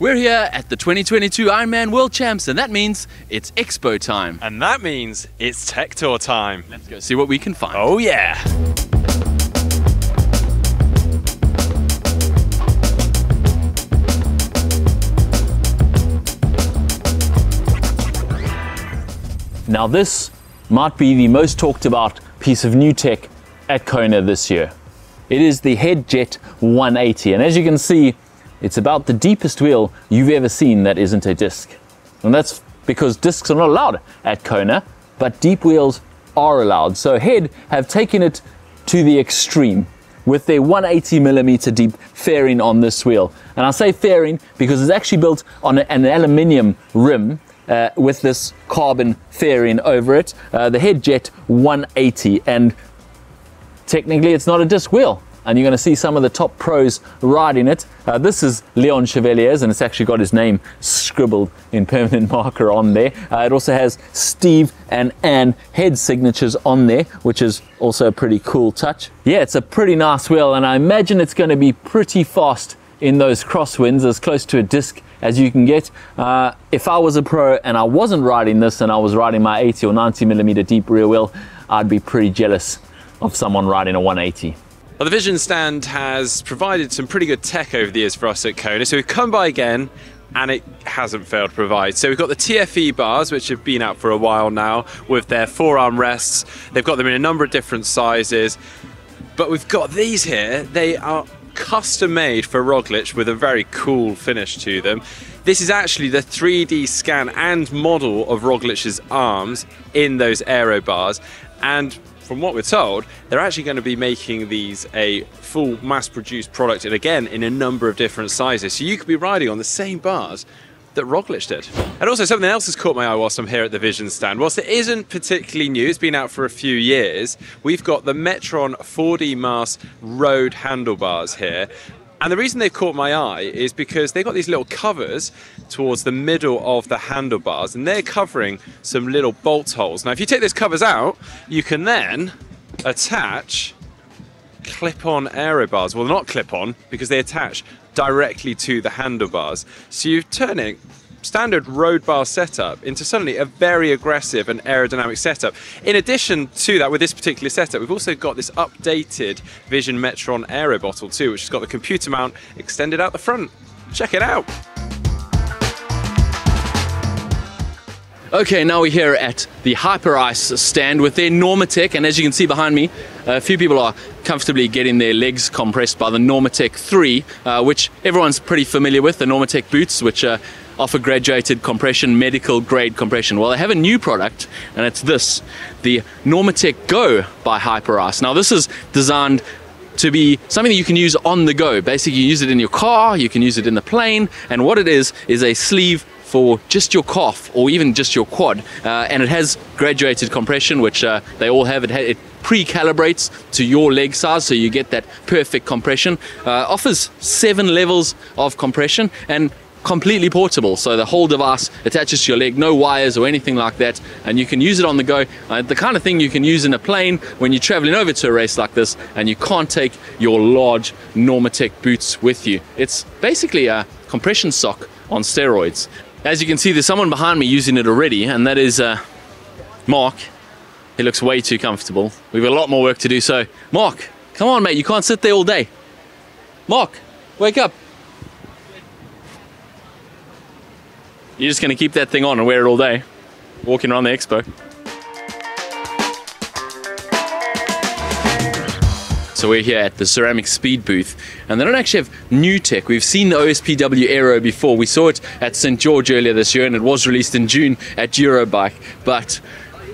We're here at the 2022 Ironman World Champs, and that means it's Expo time. And that means it's Tech Tour time. Let's go see what we can find. Oh, yeah. Now, this might be the most talked about piece of new tech at Kona this year. It is the HED Jet 180, and as you can see, it's about the deepest wheel you've ever seen that isn't a disc. And that's because discs are not allowed at Kona, but deep wheels are allowed. So HED have taken it to the extreme with their 180 millimeter deep fairing on this wheel. And I say fairing because it's actually built on an aluminium rim uh, with this carbon fairing over it. Uh, the HED Jet 180 and technically it's not a disc wheel and you're going to see some of the top pros riding it. Uh, this is Leon Chevalier's, and it's actually got his name scribbled in permanent marker on there. Uh, it also has Steve and Anne Hed signatures on there, which is also a pretty cool touch. Yeah, it's a pretty nice wheel, and I imagine it's going to be pretty fast in those crosswinds, as close to a disc as you can get. Uh, if I was a pro and I wasn't riding this and I was riding my 80 or 90 millimeter deep rear wheel, I'd be pretty jealous of someone riding a 180. Well, the Vision stand has provided some pretty good tech over the years for us at Kona, so we've come by again and it hasn't failed to provide. So we've got the TFE bars, which have been out for a while now, with their forearm rests. They've got them in a number of different sizes, but we've got these here. They are custom made for Roglic with a very cool finish to them. This is actually the 3D scan and model of Roglic's arms in those aero bars. And from what we're told, they're actually going to be making these a full mass-produced product, and again, in a number of different sizes. So you could be riding on the same bars that Roglic did. And also something else has caught my eye whilst I'm here at the Vision stand. Whilst it isn't particularly new, it's been out for a few years, we've got the Metron 4D Mass Road handlebars here. And the reason they've caught my eye is because they've got these little covers towards the middle of the handlebars and they're covering some little bolt holes. Now, if you take those covers out, you can then attach clip-on aero bars. Well, not clip-on because they attach directly to the handlebars. So you're turning standard road bar setup into suddenly a very aggressive and aerodynamic setup. In addition to that, with this particular setup, we've also got this updated Vision Metron Aero bottle too, which has got the computer mount extended out the front. Check it out. Okay, now we're here at the Hyperice stand with their Normatec, and as you can see behind me, a few people are comfortably getting their legs compressed by the Normatec 3, uh, which everyone's pretty familiar with, the Normatec boots, which uh, offer graduated compression, medical grade compression. Well, they have a new product, and it's this, the Normatec Go by Hyperice. Now, this is designed to be something that you can use on the go. Basically, you use it in your car, you can use it in the plane, and what it is, is a sleeve for just your calf or even just your quad. Uh, and it has graduated compression, which uh, they all have. It, ha- it pre-calibrates to your leg size, so you get that perfect compression. Uh, offers seven levels of compression and completely portable so the whole device attaches to your leg no wires or anything like that and you can use it on the go uh, the kind of thing you can use in a plane when you're traveling over to a race like this and you can't take your large Normatec boots with you it's basically a compression sock on steroids as you can see, there's someone behind me using it already, and that is uh, Mark. He looks way too comfortable. We've got a lot more work to do, so Mark, come on, mate, you can't sit there all day. Mark, wake up. You're just going to keep that thing on and wear it all day, walking around the expo. So we're here at the Ceramic Speed booth, and they don't actually have new tech. We've seen the OSPW Aero before. We saw it at St. George earlier this year, and it was released in June at Eurobike. But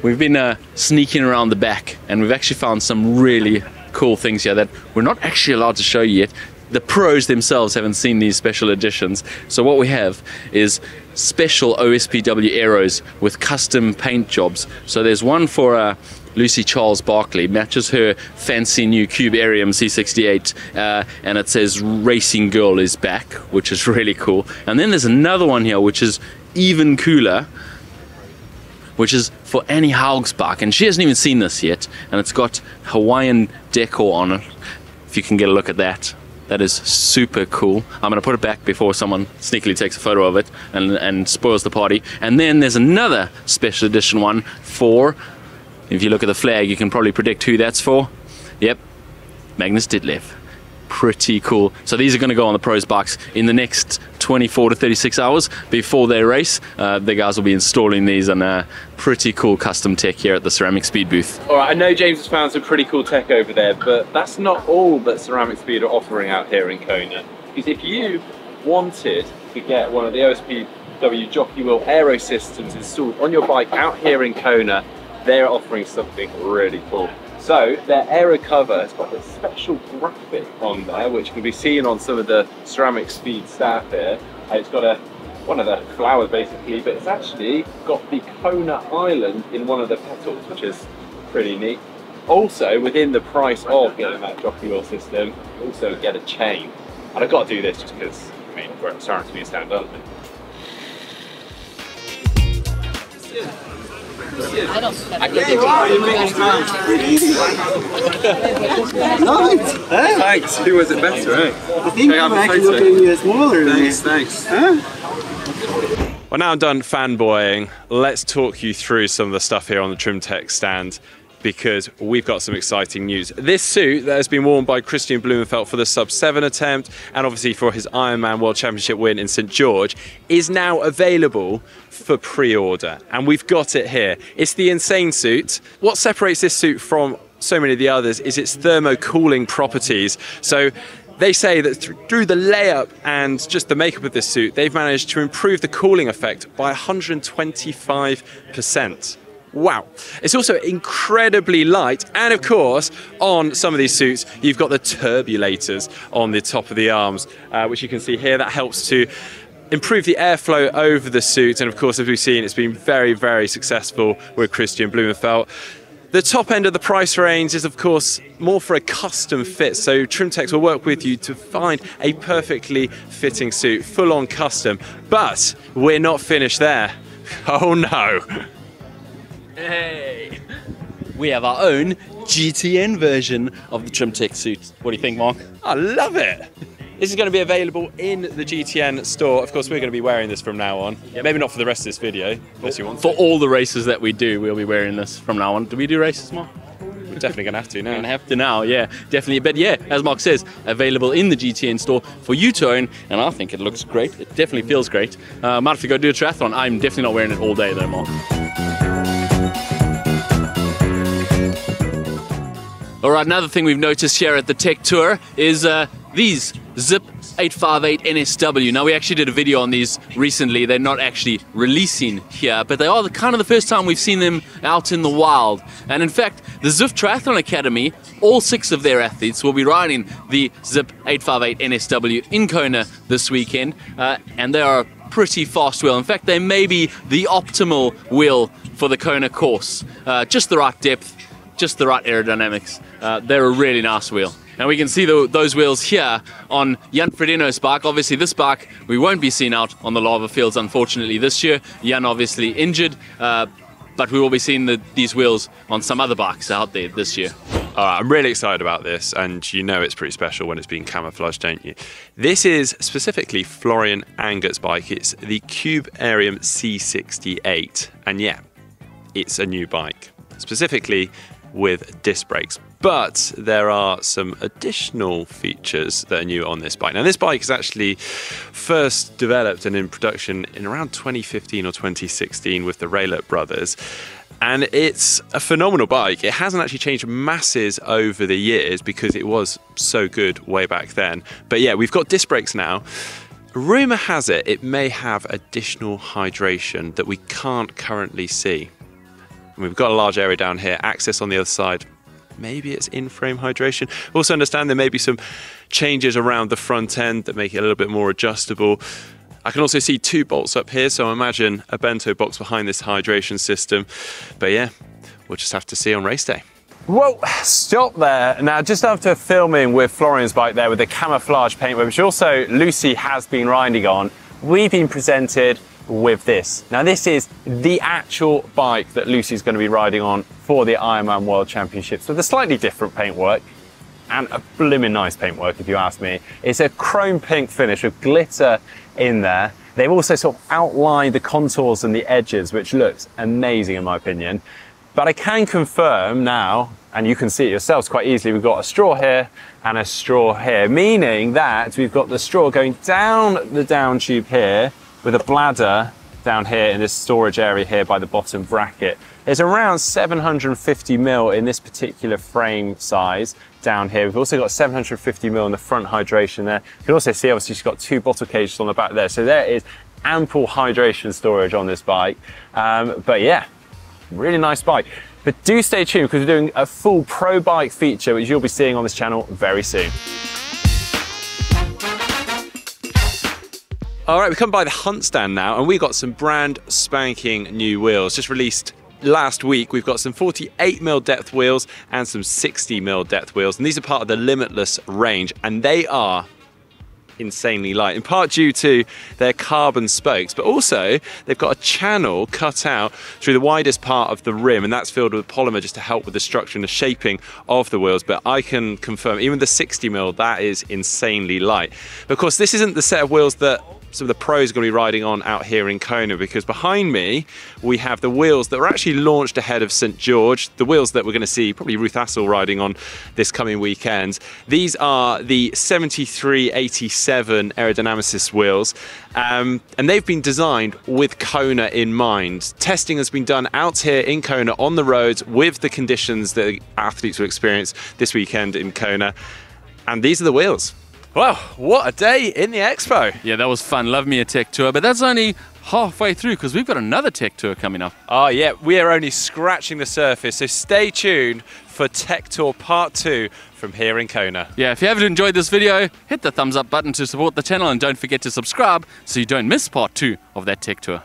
we've been uh, sneaking around the back, and we've actually found some really cool things here that we're not actually allowed to show you yet. The pros themselves haven't seen these special editions. So what we have is special OSPW Aeros with custom paint jobs. So there's one for uh, Lucy Charles-Barclay matches her fancy new Cube Aerium C68 uh, and it says Racing Girl is back, which is really cool. And then there's another one here which is even cooler, which is for Annie Haugsbach, and she hasn't even seen this yet, and it's got Hawaiian decor on it, if you can get a look at that. That is super cool. I'm going to put it back before someone sneakily takes a photo of it and, and spoils the party. And then there's another special edition one for, if you look at the flag, you can probably predict who that's for. Yep, Magnus Ditlev pretty cool. So these are going to go on the pros bikes in the next 24 to 36 hours before their race. Uh, the guys will be installing these and a pretty cool custom tech here at the Ceramic Speed booth. All right, I know James has found some pretty cool tech over there, but that's not all that Ceramic Speed are offering out here in Kona. Because if you wanted to get one of the OSPW jockey wheel aero systems installed on your bike out here in Kona, they're offering something really cool. So their aero cover has got a special graphic on there, which can be seen on some of the ceramic speed staff here. Uh, it's got a one of the flowers basically, but it's actually got the Kona Island in one of the petals, which is pretty neat. Also, within the price of getting that jockey wheel system, you also get a chain. And I've got to do this just because, I mean, we're starting to be a stand up. Thanks. Who was it better, eh? I think Can I have I'm a actually photo? looking smaller than Thanks, this. thanks. Well, now I'm done fanboying. Let's talk you through some of the stuff here on the Trimtex stand because we've got some exciting news. This suit that has been worn by Kristian Blummenfelt for the sub 7 attempt and obviously for his Ironman World Championship win in St George is now available for pre-order and we've got it here. It's the Insane suit. What separates this suit from so many of the others is its thermo-cooling properties. So they say that through the layup and just the makeup of this suit, they've managed to improve the cooling effect by 125%. Wow. It's also incredibly light. And of course, on some of these suits, you've got the turbulators on the top of the arms, uh, which you can see here. That helps to improve the airflow over the suit. And of course, as we've seen, it's been very, very successful with Kristian Blummenfelt. The top end of the price range is, of course, more for a custom fit. So Trimtex will work with you to find a perfectly fitting suit, full on custom. But we're not finished there. Oh no. Hey! We have our own GTN version of the Trimtex suit. What do you think, Mark? I love it. This is going to be available in the GTN store. Of course, we're going to be wearing this from now on. Maybe not for the rest of this video, unless you want For to. all the races that we do, we'll be wearing this from now on. Do we do races, Mark? We're definitely going to have to now. have to now, yeah, definitely. But yeah, as Mark says, available in the GTN store for you to own, and I think it looks great. It definitely feels great. Uh, might have to go do a triathlon. I'm definitely not wearing it all day though, Mark. All right, another thing we've noticed here at the Tech Tour is uh, these Zipp 858 NSW. Now, we actually did a video on these recently. They're not actually releasing here, but they are the kind of the first time we've seen them out in the wild. And in fact, the Zipp Triathlon Academy, all six of their athletes will be riding the Zipp 858 NSW in Kona this weekend, uh, and they are pretty fast wheel. In fact, they may be the optimal wheel for the Kona course. Uh, just the right depth, just the right aerodynamics. Uh, they're a really nice wheel. And we can see the, those wheels here on Jan Frodeno's bike. Obviously, this bike we won't be seen out on the lava fields, unfortunately, this year. Jan obviously injured, uh, but we will be seeing the, these wheels on some other bikes out there this year. All right, I'm really excited about this, and you know it's pretty special when it's being camouflaged, don't you? This is specifically Florian Angert's bike. It's the Cube Aerium C68, and yeah, it's a new bike, specifically with disc brakes. But there are some additional features that are new on this bike. Now, this bike is actually first developed and in production in around 2015 or 2016 with the Raelert brothers. And it's a phenomenal bike. It hasn't actually changed masses over the years because it was so good way back then. But yeah, we've got disc brakes now. Rumour has it, it may have additional hydration that we can't currently see. We've got a large area down here, access on the other side. Maybe it's in frame hydration. Also, understand there may be some changes around the front end that make it a little bit more adjustable. I can also see two bolts up here, so I imagine a bento box behind this hydration system. But yeah, we'll just have to see on race day. Whoa, stop there. Now, just after filming with Florian's bike there with the camouflage paint, which also Lucy has been riding on, we've been presented with this. Now, this is the actual bike that Lucy's going to be riding on for the Ironman World Championships with a slightly different paintwork. and a blooming nice paintwork if you ask me. It's a chrome pink finish with glitter in there. They've also sort of outlined the contours and the edges, which looks amazing in my opinion. But I can confirm now, and you can see it yourselves quite easily, we've got a straw here and a straw here, meaning that we've got the straw going down the down tube here with a bladder down here in this storage area here by the bottom bracket. It's around 750 mil in this particular frame size down here. We've also got 750 mil in the front hydration there. You can also see obviously she's got two bottle cages on the back there. So there is ample hydration storage on this bike. Um, but yeah, really nice bike. But do stay tuned because we're doing a full pro bike feature, which you'll be seeing on this channel very soon. All right, we come by the Hunt stand now, and we got some brand spanking new wheels just released last week. We've got some 48 mil depth wheels and some 60 mil depth wheels, and these are part of the Limitless range, and they are insanely light, in part due to their carbon spokes, but also they've got a channel cut out through the widest part of the rim, and that's filled with polymer just to help with the structure and the shaping of the wheels. But I can confirm, even the 60 mil, that is insanely light. Of course, this isn't the set of wheels that some of the pros are going to be riding on out here in Kona because behind me we have the wheels that were actually launched ahead of St George, the wheels that we're going to see probably Ruth Astle riding on this coming weekend. These are the 7387 Aerodynamicist wheels um, and they've been designed with Kona in mind. Testing has been done out here in Kona on the roads with the conditions that athletes will experience this weekend in Kona and these are the wheels. Well, what a day in the expo. Yeah, that was fun. Love me a tech tour, but that's only halfway through because we've got another tech tour coming up. Oh, yeah, we are only scratching the surface, so stay tuned for Tech Tour Part 2 from here in Kona. Yeah, if you haven't enjoyed this video, hit the thumbs up button to support the channel and don't forget to subscribe so you don't miss part 2 of that tech tour.